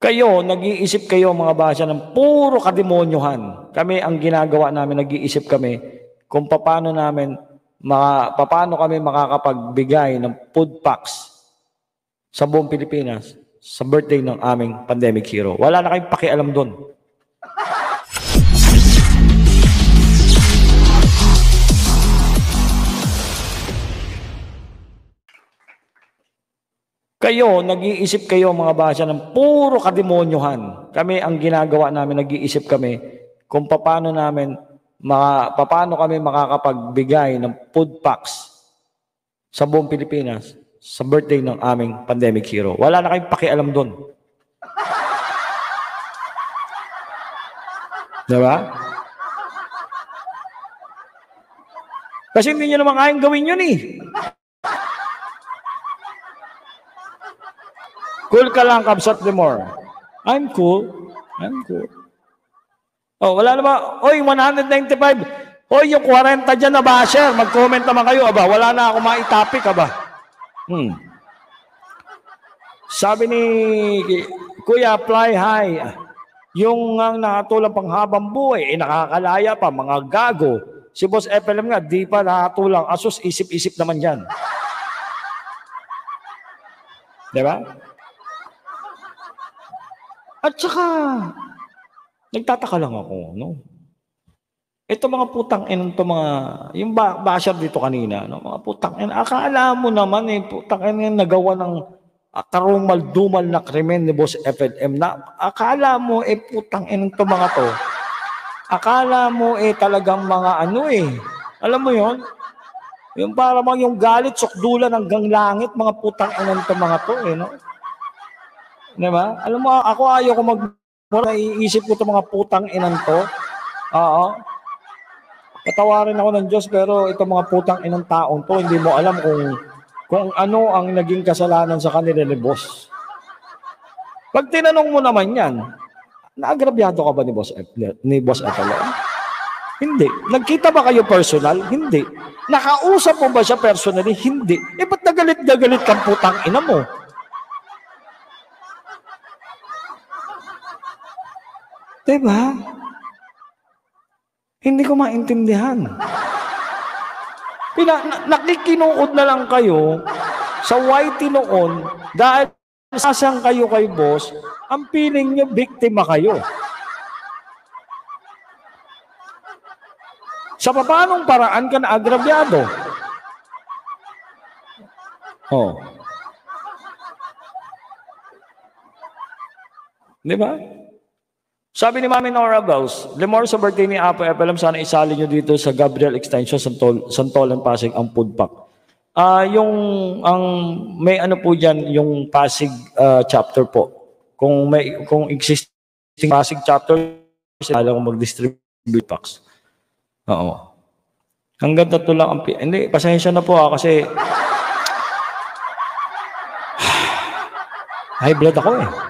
Kayo, nag-iisip kayo mga basya ng puro kademonyohan. Kami, ang ginagawa namin, nag-iisip kami kung paano namin, mga, paano kami makakapagbigay ng food packs sa buong Pilipinas sa birthday ng aming pandemic hero. Wala na kayong pakialam doon. Kayo, nag-iisip kayo mga basya ng puro kademonyohan. Kami, ang ginagawa namin, nag-iisip kami kung paano namin, mga, paano kami makakapagbigay ng food packs sa buong Pilipinas sa birthday ng aming pandemic hero. Wala na kayong pakialam doon. Diba? Kasi hindi nyo naman kayang gawin yun eh. Cool ka lang, Kabsat Demore. I'm cool. I'm cool. Oh, wala na ba? Oy, 195. Oy, yung 40 dyan na basher. Mag-comment naman kayo. Aba, wala na ako maitapik, aba. Hmm. Sabi ni Kuya Fly High, yung ang nakatulang panghabang buhay, eh, nakakalaya pa, mga gago. Si Boss FLM nga, di pa nakatulang. Asus, isip-isip naman yan. Di ba? At saka, nagtataka lang ako, no? Ito mga putang ina to mga, yung ba, basher dito kanina, no? mga putang ina, akala mo naman eh, putang ina nagawa ng uh, karumal-dumal na krimen ni Boss FLM na akala mo eh putang ina to mga to. Akala mo eh talagang mga ano eh. Alam mo yon Yung para bang yung galit, sukdulan hanggang langit, mga putang ina to mga to eh, no? Di ba? Alam mo, ako ayaw ko mag naiisip ko itong mga putang inan to. Oo. Patawarin ako ng Diyos pero itong mga putang inang taong to, hindi mo alam kung kung ano ang naging kasalanan sa kanila ni boss. Pag tinanong mo naman yan, naagrabyado ka ba ni boss ni boss Apollo? Hindi. Nagkita ba kayo personal? Hindi. Nakausap mo ba siya personally? Hindi. Eh, ba't nagalit-nagalit kang putang ina mo? Diba? Hindi ko maintindihan. Pina, na, nakikinood na lang kayo sa YT noon dahil sasang kayo kay boss, ang feeling nyo, biktima kayo. Sa papanong paraan ka na agrabyado? Oh. Di ba? Sabi ni Mami Nora Bells, Lemore sa birthday ni Apo FLM, sana isali nyo dito sa Gabriel Extension Santol, Santolan Pasig ang food pack. Ah, uh, yung ang may ano po diyan yung Pasig uh, chapter po. Kung may kung existing Pasig chapter, sila ko mag-distribute packs. Oo. Hanggang tatlo lang ang hindi pasensya na po ah, kasi high blood ako eh.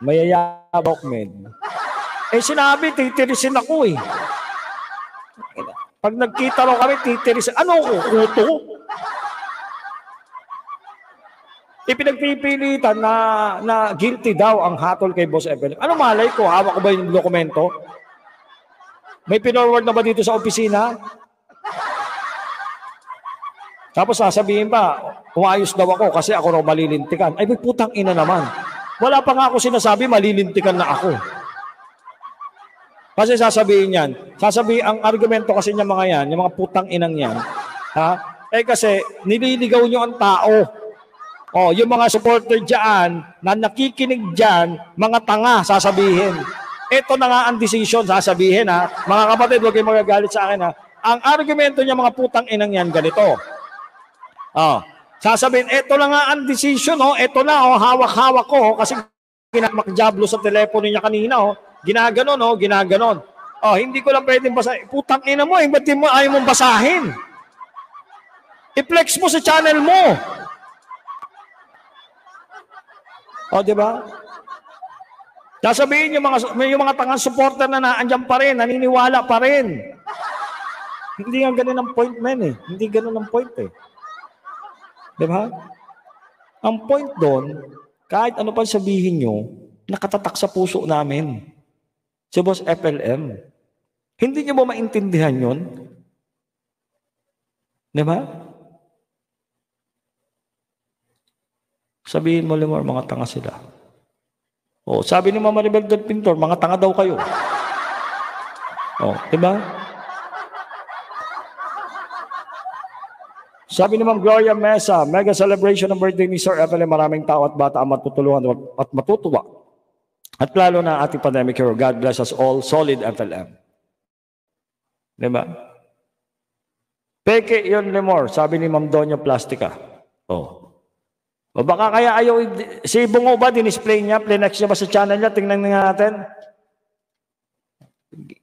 Mayayabok, men. Eh, sinabi, titirisin ako eh. Pag nagkita ro kami, titirisin. Ano ko? Kuto? Ipinagpipilitan na, na guilty daw ang hatol kay Boss Evelyn. Ano malay ko? Hawak ko ba yung dokumento? May pinorward na ba dito sa opisina? Tapos sasabihin pa, umayos daw ako kasi ako raw malilintikan. Ay, may putang ina naman. Wala pa nga ako sinasabi, malilintikan na ako. Kasi sasabihin yan, sasabihin, ang argumento kasi niya mga yan, yung mga putang inang yan, ha? Eh kasi, nililigaw nyo ang tao. Oh, yung mga supporter diyan na nakikinig diyan, mga tanga sasabihin. Ito na nga ang decision sasabihin ha. Mga kapatid, huwag kayong magagalit sa akin ha. Ang argumento niya mga putang inang yan ganito. Oh, Sasabihin, eto na nga ang decision, oh, eto na, oh, hawak-hawak ko, oh, kasi ginamakjablo sa telepono niya kanina, oh. Ginaganon, oh, ginaganon. Oh, hindi ko lang pwedeng basahin. Putang ina mo, eh, ba't mo ayaw mong basahin? I-flex mo sa channel mo. O, di ba? Sasabihin yung mga, yung mga tangang supporter na naandyan pa rin, naniniwala pa rin. Hindi nga ganun ang point, men eh. Hindi ganun ang point eh. Di ba? Ang point doon, kahit ano pa sabihin nyo, nakatatak sa puso namin. Si Boss FLM. Hindi nyo ba maintindihan yon? Di ba? Sabihin mo, Limor, mga tanga sila. O, sabi ni Mama Rebel Del Pintor, mga tanga daw kayo. O, di ba? Sabi ni Ma'am Gloria Mesa, mega celebration ng birthday ni Sir Evelyn. Maraming tao at bata ang matutulungan at matutuwa. At lalo na ating pandemic hero. God bless us all. Solid FLM. Di ba? Peke yun, Lemor. Sabi ni Ma'am Donya Plastica. Oh. O baka kaya ayaw, si Bungo ba, dinisplay niya, plenex niya ba sa channel niya? Tingnan nga natin.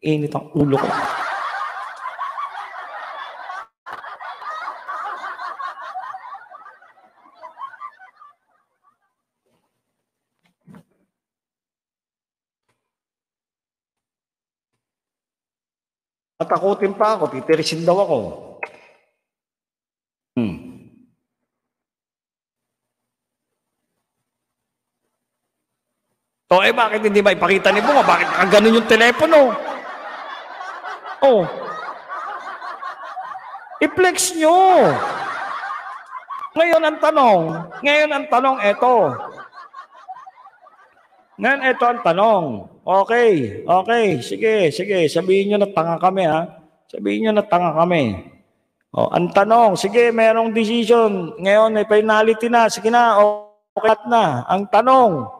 Init ang ulo ko. Tatakutin pa ako, titirisin daw ako. Hmm. O eh, bakit hindi maipakita ni Bunga? Bakit nakaganon yung telepono? Oh. I-flex nyo. Ngayon ang tanong, ngayon ang tanong, eto. Ngayon, eto ang tanong. Okay, okay, sige, sige, sabihin nyo na tanga kami ha. Sabihin nyo na tanga kami. O, ang tanong, sige, merong decision. Ngayon, may penalty na. Sige na, okay na. Ang tanong,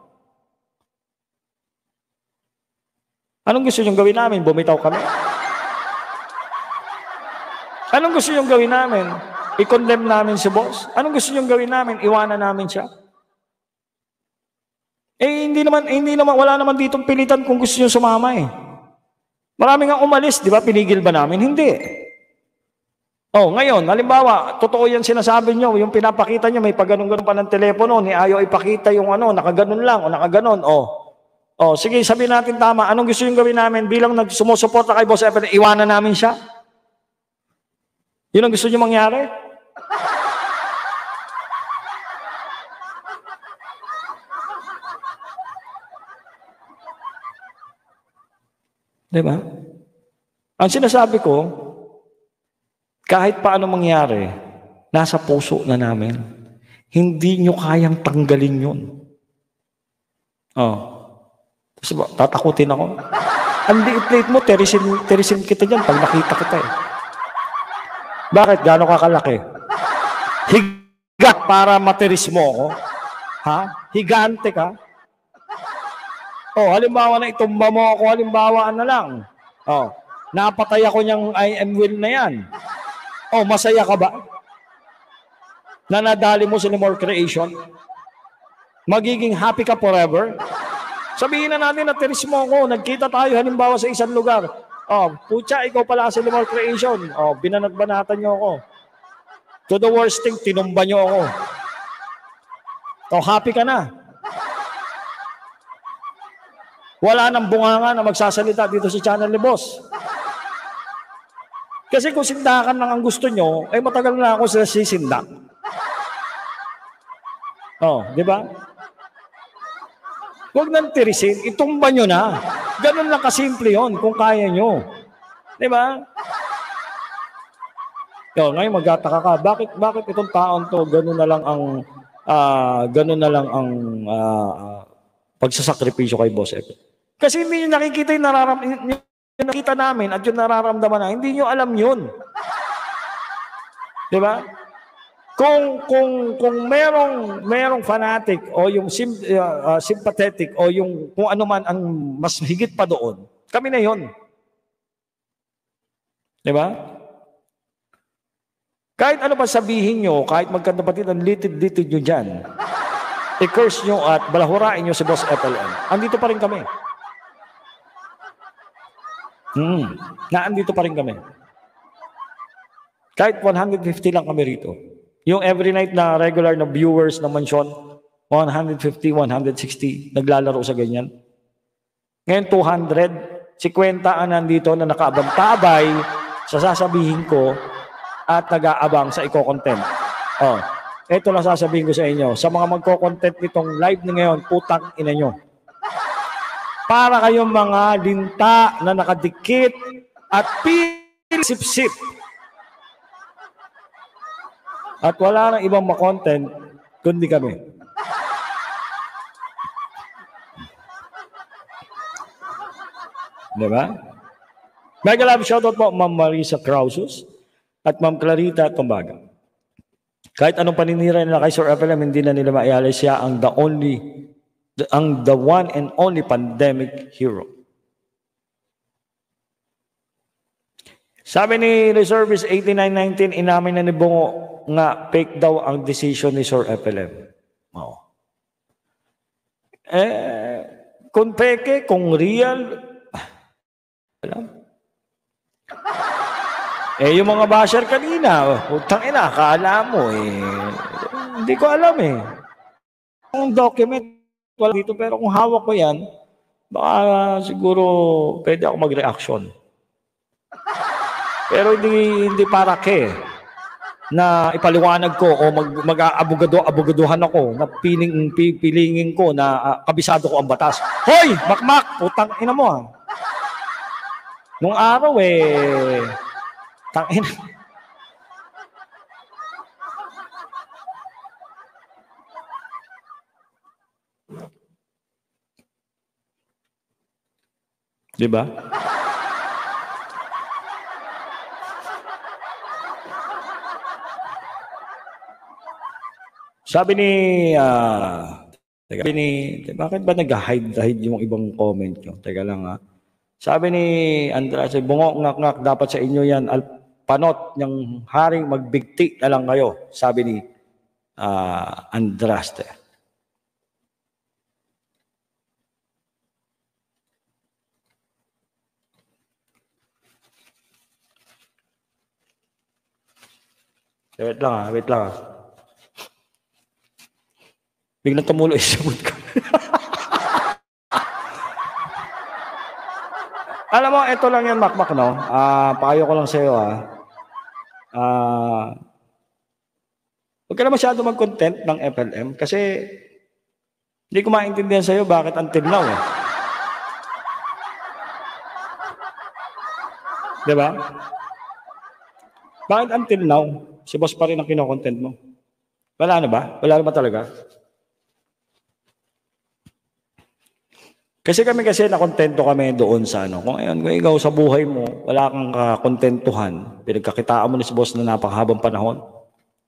Anong gusto niyong gawin namin? Bumitaw kami? Anong gusto niyong gawin namin? I-condemn namin si boss? Anong gusto niyong gawin namin? Iwanan namin siya? Eh, hindi naman, hindi naman, wala naman ditong pilitan kung gusto niyo sumama eh. Marami nga umalis, di ba? Pinigil ba namin? Hindi. Oh, ngayon, halimbawa, totoo yan sinasabi niyo, yung pinapakita niyo, may pagganon-ganon pa ng telepono, ni ayaw ipakita yung ano, nakaganon lang, o nakaganon, oh. Oh, sige, sabihin natin tama. Anong gusto yung gawin namin bilang nagsumusuporta kay Boss Evan? Iwanan namin siya? Yun ang gusto niyo mangyari? Di ba? Ang sinasabi ko, kahit paano mangyari, nasa puso na namin. Hindi nyo kayang tanggalin yun. Oh. Kasi ba, tatakutin ako. Ang liit mo, terisin, terisin kita dyan pag nakita kita eh. Bakit? Gano'ng kakalaki? Higat para materis mo ako? Ha? Higante ka? Oh, halimbawa na itumba mo ako, halimbawa na lang. Oh, napatay ako niyang I am will na yan. Oh, masaya ka ba? Na nadali mo sa more creation? Magiging happy ka forever? Sabihin na natin na tiris mo ako, nagkita tayo halimbawa sa isang lugar. Oh, putya, ikaw pala si Limor Creation. Oh, binanat-banatan niyo ako. To the worst thing, tinumba niyo ako. Oh, happy ka na. Wala nang bunganga na magsasalita dito sa channel ni Boss. Kasi kung sindakan lang ang gusto nyo, ay matagal na ako sa sisindak. Oh, di ba? Huwag nang tirisin, itumba nyo na. Ganun lang kasimple yon kung kaya nyo. Di ba? Yo, ngayon magtataka ka, bakit bakit itong taon to ganun na lang ang uh, ganun na lang ang uh, pagsasakripisyo kay Boss F. Kasi hindi niyo nakikita yung nararam yung nakita namin at yung nararamdaman na, hindi niyo alam yun. Di ba? Kung kung kung merong merong fanatic o yung sim, uh, uh, sympathetic o yung kung ano man ang mas higit pa doon, kami na 'yon. 'Di ba? Kahit ano pa sabihin nyo, kahit magkapatid ang litid-litid nyo dyan, i-curse nyo at balahurain nyo si Boss FLM. Andito pa rin kami. Hmm. Naandito pa rin kami. Kahit 150 lang kami rito. Yung every night na regular na viewers ng mansyon, 150, 160, naglalaro sa ganyan. Ngayon 200, si Kwenta ang nandito na nakaabang-tabay sa sasabihin ko at nag-aabang sa iko-content. Oh, ito lang sasabihin ko sa inyo. Sa mga magko-content nitong live na ngayon, putang ina nyo. Para kayong mga linta na nakadikit at pisip-sip. At wala nang ibang makontent kundi kami. Di ba? Mega love shoutout po Ma'am Marisa Krausus at Ma'am Clarita Tumbaga. Kahit anong paninira nila kay Sir FLM, hindi na nila maialis siya ang the only, the, ang the one and only pandemic hero. Sabi ni Reservist 8919, inamin na ni Bungo nga fake daw ang decision ni Sir FLM. Oo. Eh, kung peke, kung real, alam. Eh, yung mga basher kanina, oh, utang ina, akala mo eh. Hindi ko alam eh. Ang document, wala dito, pero kung hawak ko yan, baka siguro pwede ako mag-reaction. Pero hindi, hindi para ke na ipaliwanag ko o mag, mag-abogado, abogaduhan ako na piling, pipilingin ko na uh, kabisado ko ang batas. Hoy! Makmak! Putang ina mo ah. Nung araw eh, tangin. Di ba? Sabi ni ah teka, sabi ni bakit ba nag-hide-hide yung ibang comment nyo? Teka lang ha. Sabi ni Andras, bungo ngak-ngak dapat sa inyo yan al panot ng haring magbigti na lang kayo. Sabi ni ah Andraste. Wait lang ah, wait lang ah. Biglang tumulo yung sabot ko. Alam mo, ito lang yan, Makmak, no? Ah, payo ko lang sa'yo, ah. Ah, huwag ka na masyado mag-content ng FLM kasi hindi ko maintindihan sa'yo bakit until now, eh. Di ba? Bakit until now, si boss pa rin ang kinokontent mo? Wala na ba? Wala na ba talaga? Kasi kami kasi nakontento kami doon sa ano. Kung ayun, kung ikaw sa buhay mo, wala kang kakontentuhan, pinagkakitaan mo ni si boss na napakahabang panahon.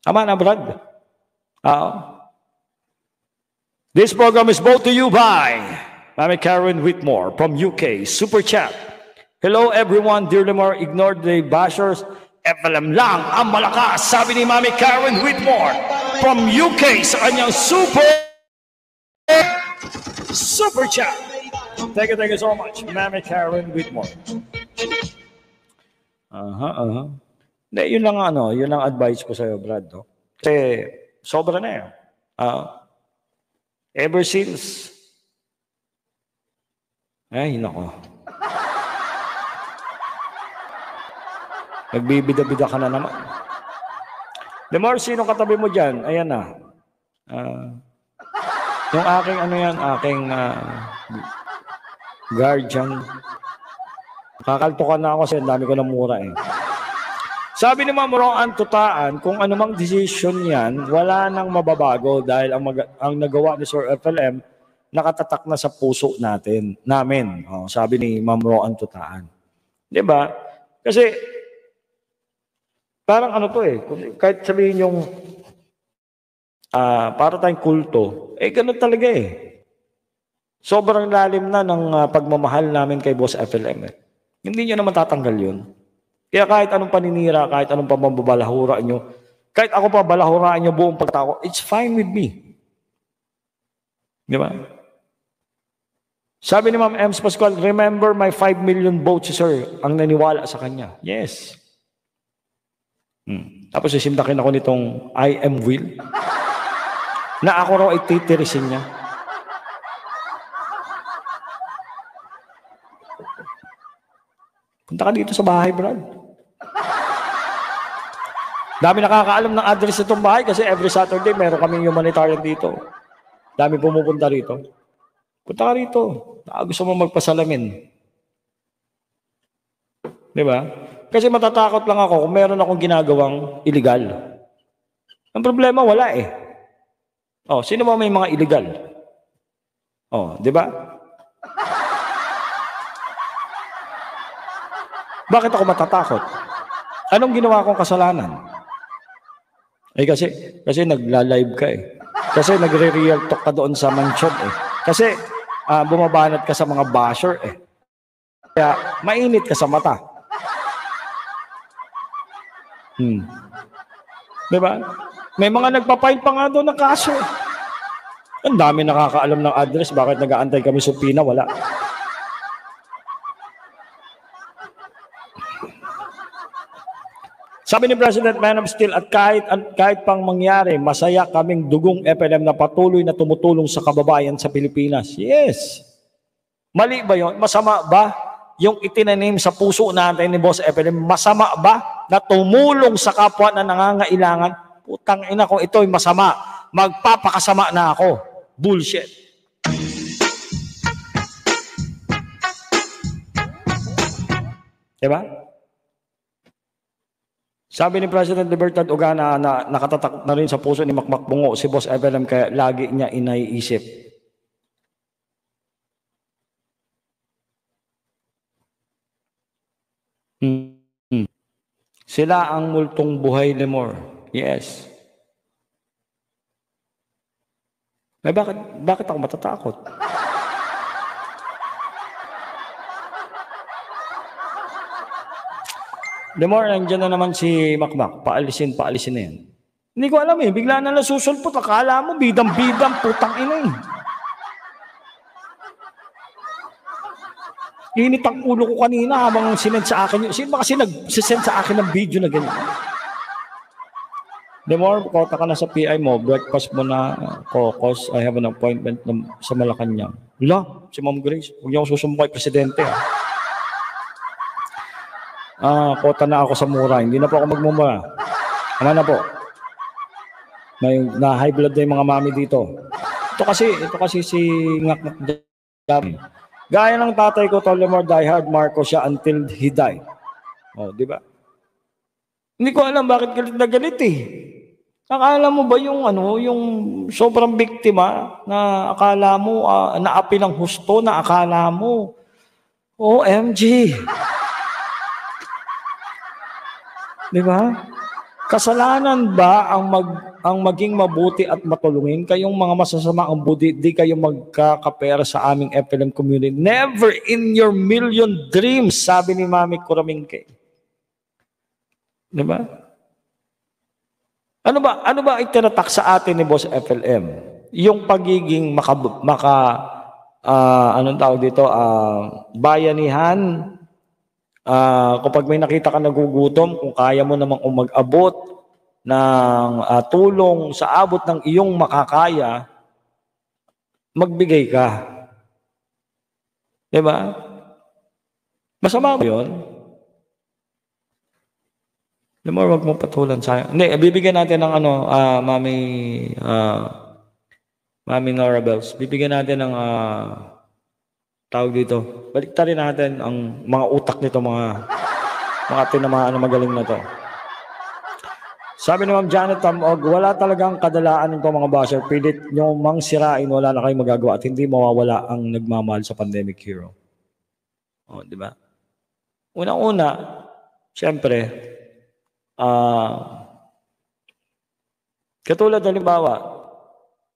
Tama na, Brad. Oo. This program is brought to you by Mami Karen Whitmore from UK, Super Chat. Hello everyone, dearly more ignored the bashers. FLM lang ang malakas, sabi ni Mami Karen Whitmore from UK sa kanyang Super Super Chat. Thank you, thank you so much. Mami Karen Whitmore. Aha, aha. Hindi, yun lang ano, yun lang advice ko sa'yo, Brad. No? Kasi sobra na eh. Ah, ever since, ay, nako. Nagbibida-bida ka na naman. Lemar, sino katabi mo dyan? Ayan na. Ah, yung aking ano yan, aking ah, guardian. Kakaltukan na ako kasi dami ko ng mura eh. Sabi ni Ma'am Roan Tutaan, kung anumang decision yan, wala nang mababago dahil ang, mag- ang nagawa ni Sir FLM, nakatatak na sa puso natin, namin. Oh, sabi ni Ma'am Roan Tutaan. Di ba? Kasi, parang ano to eh, kahit sabihin yung, ah para tayong kulto, eh ganun talaga eh. Sobrang lalim na ng ah, pagmamahal namin kay Boss FLM. Eh. Hindi nyo naman tatanggal yun. Kaya kahit anong paninira, kahit anong pambabalahura nyo, kahit ako pa balahuraan nyo buong pagtako, it's fine with me. Di ba? Sabi ni Ma'am Ems Pascual, remember my 5 million votes, sir, ang naniwala sa kanya. Yes. Hmm. Tapos sisimdakin ako nitong I am will. Na ako raw ay titirisin niya. Punta ka dito sa bahay, Brad. Dami nakakaalam ng address itong bahay kasi every Saturday meron kaming humanitarian dito. Dami pumupunta rito. Punta ka rito. Baka gusto mo magpasalamin. Di ba? Kasi matatakot lang ako kung meron akong ginagawang illegal. Ang problema, wala eh. Oh, sino ba may mga illegal? Oh, di ba? Bakit ako matatakot? Anong ginawa kong kasalanan? Eh kasi, kasi nagla-live ka eh. Kasi nagre-real talk ka doon sa mansion eh. Kasi uh, bumabanat ka sa mga basher eh. Kaya mainit ka sa mata. Hmm. Di ba? May mga nagpapail pa nga doon ng kaso. Ang dami nakakaalam ng address. Bakit nag-aantay kami sa Pina? Wala. Sabi ni President Man of Steel, at kahit, at kahit pang mangyari, masaya kaming dugong FLM na patuloy na tumutulong sa kababayan sa Pilipinas. Yes. Mali ba yon? Masama ba yung itinanim sa puso natin ni Boss FLM? Masama ba na tumulong sa kapwa na nangangailangan? Putang ina ko, ito'y masama. Magpapakasama na ako. Bullshit. Diba? Sabi ni President Libertad Ugana na nakatatak na rin sa puso ni Makmak Bungo si Boss Evelyn kaya lagi niya inaiisip. Sila ang multong buhay lemor. Yes. May bakit, bakit ako matatakot? The more nandiyan na naman si Makmak, paalisin, paalisin na yan. Hindi ko alam eh, bigla na nasusulpot, akala mo bidang-bidang, putang ina eh. Init ang ulo ko kanina habang sinend sa akin. Sino ba kasi nag-send sa akin ng video na ganyan? The more kota ka na sa PI mo, breakfast mo na, caucus, I have an appointment na, sa Malacanang. Wala, si Ma'am Grace, huwag niyo ako susumbong kay Presidente. Ah ah, kota na ako sa mura. Hindi na po ako magmumura. Tama na po. May na high blood na yung mga mami dito. Ito kasi, ito kasi si Ngak Ngak Gaya ng tatay ko, Tolemor diehard Marco siya until he died. Oh, di ba? Hindi ko alam bakit galit na galit eh. Akala mo ba yung ano, yung sobrang biktima na akala mo uh, naapi ng husto na akala mo OMG. Di ba? Kasalanan ba ang mag ang maging mabuti at matulungin kayong mga masasama ang budi di kayo magkakapera sa aming FLM community. Never in your million dreams, sabi ni Mami Kuramingke. Di ba? Ano ba ano ba itinatak sa atin ni Boss FLM? Yung pagiging maka, maka uh, anong tawag dito, uh, bayanihan, uh, kapag may nakita ka nagugutom, kung kaya mo namang umag-abot ng uh, tulong sa abot ng iyong makakaya, magbigay ka. Diba? Masama ba yun? The more wag mo patulan sa Hindi, bibigyan natin ng ano, uh, Mami, uh, Mami Nora. Bibigyan natin ng uh, tawag dito, baliktarin natin ang mga utak nito, mga mga tinamaan na magaling na to. Sabi ni Ma'am Janet Tamog, wala talagang kadalaan nito mga basher. Pilit nyo mang sirain, wala na kayong magagawa at hindi mawawala ang nagmamahal sa pandemic hero. O, oh, di ba? Una-una, siyempre, ah, uh, katulad halimbawa,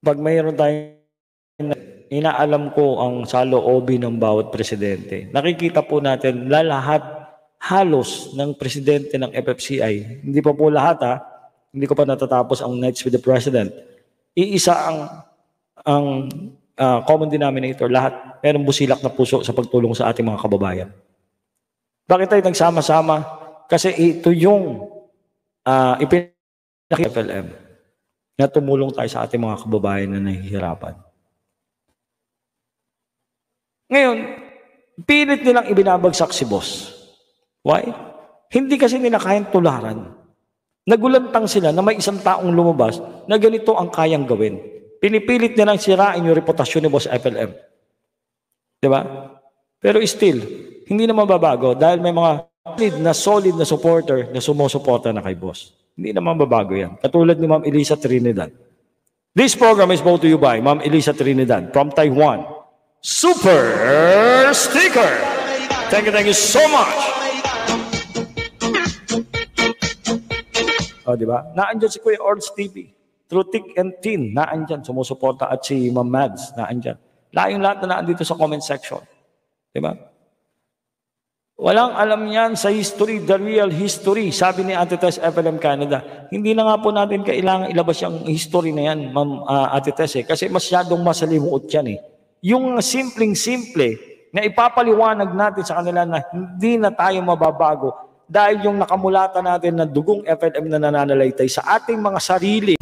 pag mayroon tayong inaalam ko ang saloobi ng bawat presidente. Nakikita po natin lahat halos ng presidente ng FFCI. Hindi pa po lahat ha. Hindi ko pa natatapos ang Nights with the President. Iisa ang ang uh, common denominator, lahat merong busilak na puso sa pagtulong sa ating mga kababayan. Bakit tayo nagsama-sama? Kasi ito yung uh, ipinakita FLM na tumulong tayo sa ating mga kababayan na nahihirapan. Ngayon, pilit nilang ibinabagsak si boss. Why? Hindi kasi nila kayang tularan. Nagulantang sila na may isang taong lumabas na ganito ang kayang gawin. Pinipilit nilang sirain yung reputasyon ni Boss FLM. Di ba? Pero still, hindi na mababago dahil may mga solid na solid na supporter na sumusuporta na kay Boss. Hindi na mababago yan. Katulad ni Ma'am Elisa Trinidad. This program is brought to you by Ma'am Elisa Trinidad from Taiwan. Super Sticker! Thank you, thank you so much! O, oh, di ba? Naandyan si Kuya Ords TV. Through thick and thin, naandyan. Sumusuporta at si Ma'am Mads, naandyan. Layong lahat na naandito sa comment section. Di ba? Walang alam yan sa history, the real history. Sabi ni Ate Tess FLM Canada, hindi na nga po natin kailangan ilabas yung history na yan, Ma'am uh, Ate Tess, eh, kasi masyadong masalimuot yan eh. Yung simpleng-simple na ipapaliwanag natin sa kanila na hindi na tayo mababago dahil yung nakamulata natin na dugong FLM na nananalaytay sa ating mga sarili.